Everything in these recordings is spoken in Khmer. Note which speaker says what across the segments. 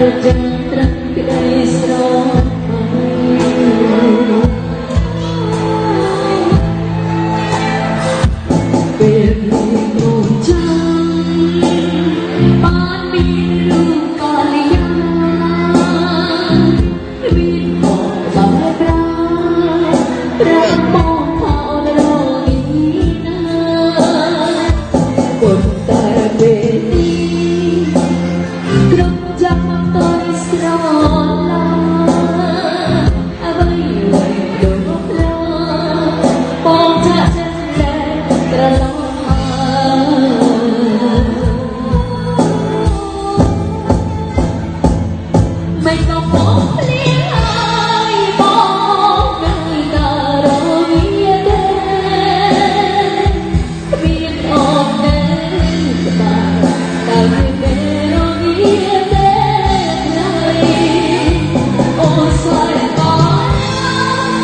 Speaker 1: ត្រឹមក្តីស្រ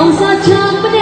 Speaker 1: Kau saja pedang